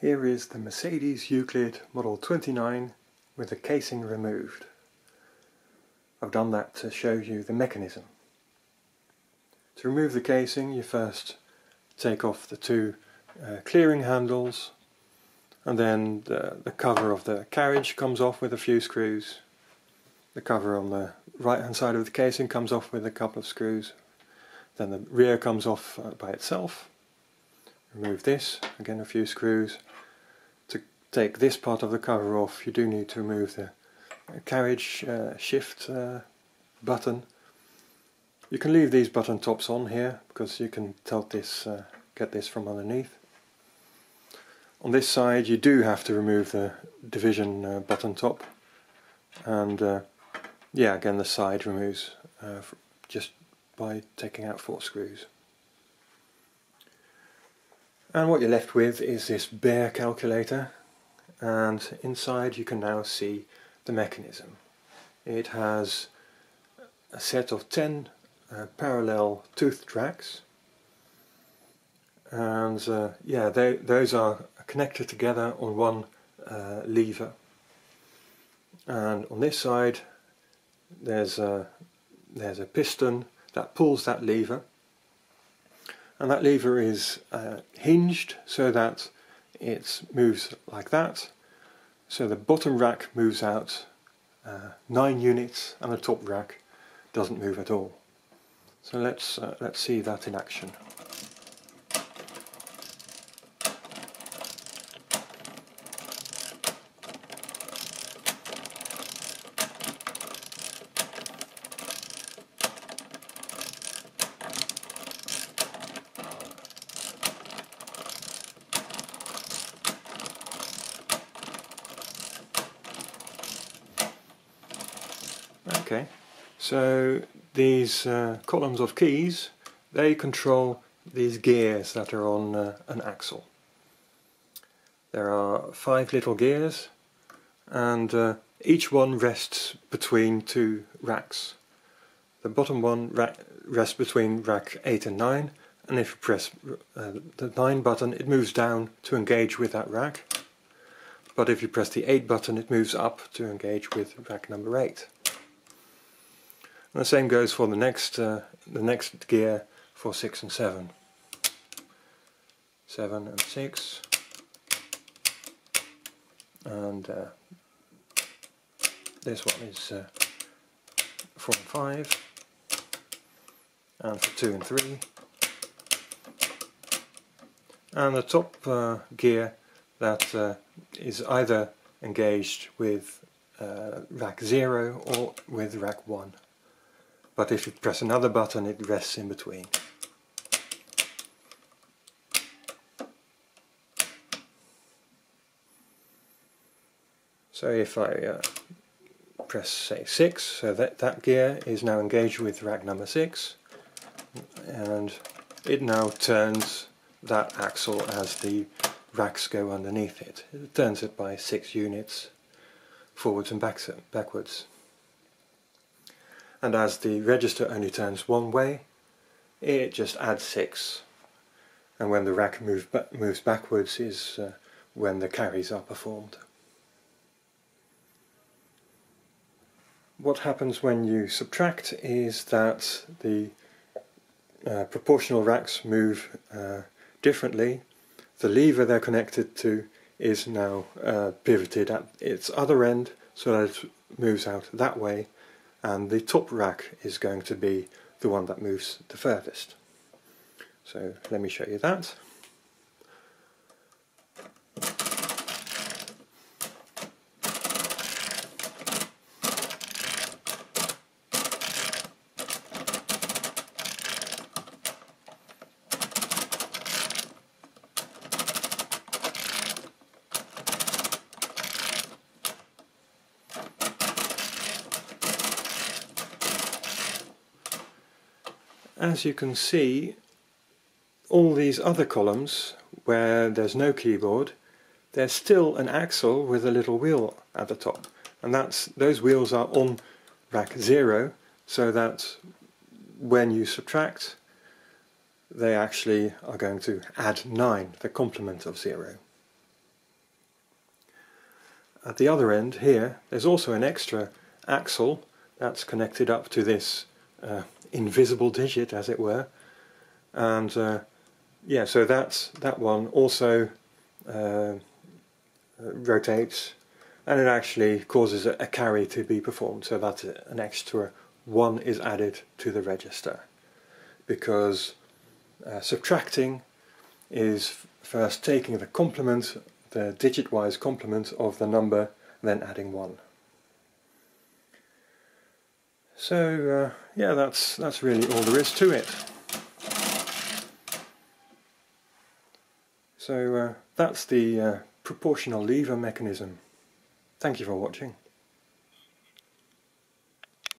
Here is the Mercedes Euklid Model 29 with the casing removed. I've done that to show you the mechanism. To remove the casing you first take off the two uh, clearing handles and then the, the cover of the carriage comes off with a few screws. The cover on the right hand side of the casing comes off with a couple of screws. Then the rear comes off uh, by itself remove this, again a few screws. To take this part of the cover off you do need to remove the carriage uh, shift uh, button. You can leave these button tops on here because you can tilt this, uh, get this from underneath. On this side you do have to remove the division uh, button top and uh, yeah again the side removes uh, just by taking out four screws. And what you're left with is this bare calculator and inside you can now see the mechanism. It has a set of 10 uh, parallel toothed tracks and uh, yeah they, those are connected together on one uh, lever and on this side there's a, there's a piston that pulls that lever and that lever is uh, hinged so that it moves like that. So the bottom rack moves out uh, 9 units and the top rack doesn't move at all. So let's uh, let's see that in action Okay, so these uh, columns of keys, they control these gears that are on uh, an axle. There are five little gears and uh, each one rests between two racks. The bottom one rests between rack 8 and 9 and if you press uh, the 9 button it moves down to engage with that rack but if you press the 8 button it moves up to engage with rack number 8. And the same goes for the next uh, the next gear for 6 and 7. 7 and 6 and uh, this one is uh, 4 and 5 and for 2 and 3 and the top uh, gear that uh, is either engaged with uh, rack 0 or with rack 1 but if you press another button it rests in between. So if I uh, press say 6, so that, that gear is now engaged with rack number 6 and it now turns that axle as the racks go underneath it. It turns it by 6 units forwards and back, backwards and as the register only turns one way it just adds 6 and when the rack move ba moves backwards is uh, when the carries are performed. What happens when you subtract is that the uh, proportional racks move uh, differently. The lever they're connected to is now uh, pivoted at its other end so that it moves out that way and the top rack is going to be the one that moves the furthest. So let me show you that. As you can see all these other columns where there's no keyboard there's still an axle with a little wheel at the top and that's those wheels are on rack 0 so that when you subtract they actually are going to add 9, the complement of 0. at the other end here, there's also an extra axle that's connected up to this uh, invisible digit, as it were. And uh, yeah, so that's that one also uh, rotates, and it actually causes a, a carry to be performed. So that's an extra one is added to the register because uh, subtracting is first taking the complement, the digit-wise complement of the number, then adding one. So uh, yeah, that's that's really all there is to it. So uh, that's the uh, proportional lever mechanism. Thank you for watching.